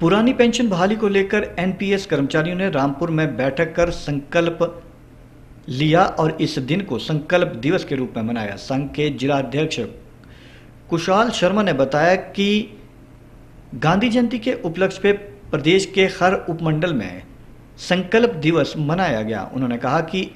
पुरानी पेंशन बहाली को लेकर एनपीएस कर्मचारियों ने रामपुर में बैठक कर संकल्प लिया और इस दिन को संकल्प दिवस के रूप में मनाया। संघ के जिला अध्यक्ष कुशाल शर्मा ने बताया कि गांधी जयंती के उपलक्ष्य पे प्रदेश के हर उपमंडल में संकल्प दिवस मनाया गया। उन्होंने कहा कि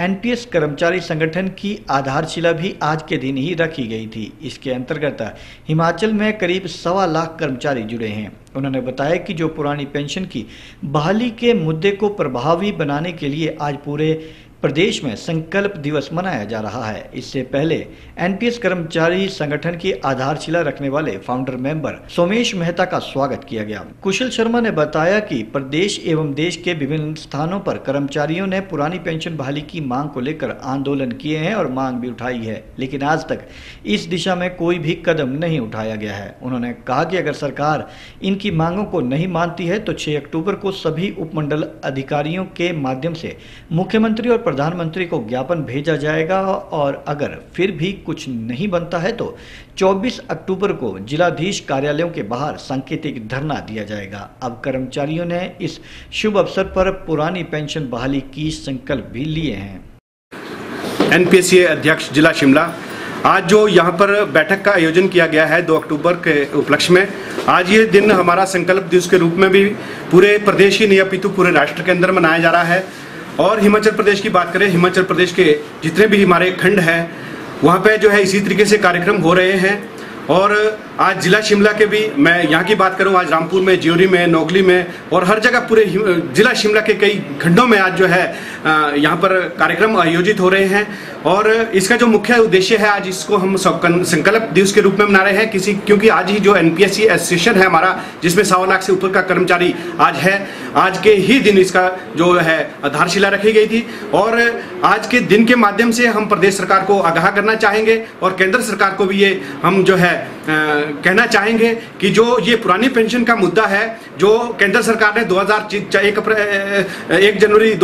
एनपीएस कर्मचारी संगठन की आधारशिला भी आज के दिन ही रखी गई थी। इसके अंतर्गत हिमाचल में करीब सवा लाख कर्मचारी जुड़े हैं। उन्होंने बताया कि जो पुरानी पेंशन की बहाली के मुद्दे को प्रभावी बनाने के लिए आज पूरे प्रदेश में संकल्प दिवस मनाया जा रहा है। इससे पहले एनपीएस कर्मचारी संगठन की आधारशिला रखने वाले फाउंडर मेंबर सोमेश मेहता का स्वागत किया गया। कुशल शर्मा ने बताया कि प्रदेश एवं देश के विभिन्न स्थानों पर कर्मचारियों ने पुरानी पेंशन बहाली की मांग को लेकर आंदोलन किए हैं और मांग भी उठाई है। लेकिन आज तक इस दिशा में कोई भी कदम नहीं उठाया गया है। उन्होंने कहा की अगर सरकार इनकी मांगों को नहीं मानती है तो छह अक्टूबर को सभी उपमंडल अधिकारियों के माध्यम से मुख्यमंत्री और प्रधानमंत्री को ज्ञापन भेजा जाएगा और अगर फिर भी कुछ नहीं बनता है तो 24 अक्टूबर को जिलाधीश कार्यालयों के बाहर सांकेतिक धरना दिया जाएगा। अब कर्मचारियों ने इस शुभ अवसर पर पुरानी पेंशन बहाली की संकल्प भी लिए हैं। एनपीएससी अध्यक्ष जिला शिमला, आज जो यहाँ पर बैठक का आयोजन किया गया है 2 अक्टूबर के उपलक्ष्य में, आज ये दिन हमारा संकल्प दिवस के रूप में भी पूरे प्रदेश ही नहीं, अपितु पूरे राष्ट्र के अंदर मनाया जा रहा है। और हिमाचल प्रदेश की बात करें, हिमाचल प्रदेश के जितने भी हमारे खंड हैं, वहाँ पे जो है इसी तरीके से कार्यक्रम हो रहे हैं। और आज जिला शिमला के भी, मैं यहाँ की बात करूँ, आज रामपुर में, ज्योरी में, नोगली में, और हर जगह पूरे जिला शिमला के कई खंडों में आज जो है यहाँ पर कार्यक्रम आयोजित हो रहे हैं और इसका जो मुख्य उद्देश्य है आज इसको हम संकल्प दिवस के रूप में मना रहे हैं। किसी क्योंकि आज ही जो एनपीएससी एसोसिएशन है हमारा जिसमें सवा लाख से ऊपर का कर्मचारी आज है आज के ही दिन इसका जो है आधारशिला रखी गई थी। और आज के दिन के माध्यम से हम प्रदेश सरकार को आगाह करना चाहेंगे और केंद्र सरकार को भी ये हम जो है आ, कहना चाहेंगे कि जो ये पुरानी पेंशन का मुद्दा है जो केंद्र सरकार ने 2000 एक एक जनवरी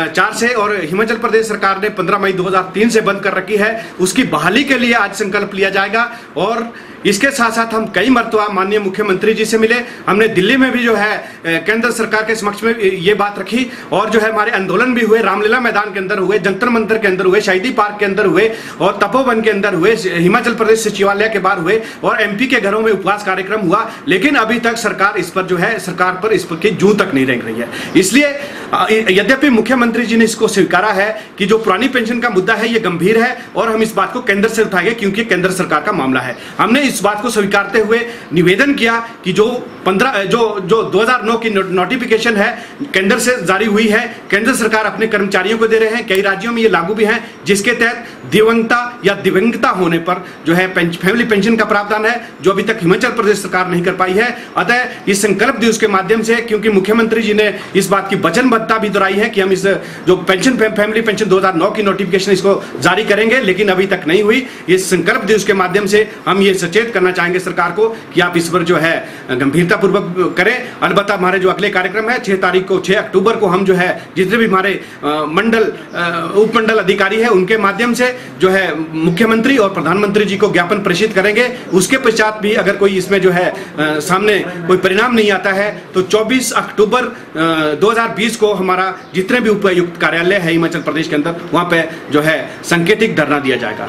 2004 से और हिमाचल प्रदेश सरकार ने 15 मई 2003 से बंद कर रखी है। उसकी बहाली के लिए आज संकल्प लिया जाएगा और इसके साथ साथ हम कई मरतबा माननीय मुख्यमंत्री जी से मिले। हमने दिल्ली में भी जो है केंद्र सरकार के समक्ष में ये बात रखी और जो है हमारे आंदोलन भी हुए, रामलीला मैदान के अंदर हुए, जंतर मंतर के अंदर हुए, शहीदी पार्क के अंदर हुए और तपोवन के अंदर हुए हिमाचल प्रदेश सचिवालय के बाहर हुए और एमपी के घरों में उपवास कार्यक्रम हुआ। लेकिन अभी तक सरकार इस पर जो है, सरकार पर इस पर की जू तक नहीं रह रही है। इसलिए यद्यपि मुख्यमंत्री जी ने इसको स्वीकारा है कि जो पुरानी पेंशन का मुद्दा है, ये गंभीर है और हम इस बात को केंद्र से उठाएँगे क्योंकि केंद्र सरकार का मामला है। हमने इस बात को स्वीकारते हुए निवेदन किया कि जो पंद्रह जो जो 2009 की नोटिफिकेशन है केंद्र से जारी हुई है। केंद्र सरकार अपने कर्मचारियों को दे रहे हैं। कई राज्यों में ये लागू भी है जिसके तहत दिवंगता या दिव्यांगता होने पर जो है पेंच, फैमिली पेंशन का प्रावधान है जो अभी तक हिमाचल प्रदेश सरकार नहीं कर पाई है। अतः इस संकल्प दिवस के माध्यम से क्योंकि मुख्यमंत्री जी ने इस बात की वचनबद्धता भी दोहराई है कि हम इस जो पेंशन फैमिली पेंशन 2009 की नोटिफिकेशन इसको जारी करेंगे लेकिन अभी तक नहीं हुई। इस संकल्प दिवस के माध्यम से हम ये सचेत करना चाहेंगे सरकार को कि आप इस पर जो है गंभीरता पूर्वक करें। अलबत्ता हमारे जो अगले कार्यक्रम है, छह तारीख को, छह अक्टूबर को हम जो है जितने भी हमारे मंडल उपमंडल अधिकारी है, उनके माध्यम से जो है, मुख्यमंत्री और प्रधानमंत्री जी को ज्ञापन प्रेषित करेंगे। उसके पश्चात भी अगर कोई इसमें जो है सामने कोई परिणाम नहीं आता है तो 24 अक्टूबर 2020 को हमारा जितने भी उपायुक्त कार्यालय है हिमाचल प्रदेश के अंदर, वहाँ पे जो है, संकेतिक धरना दिया जाएगा।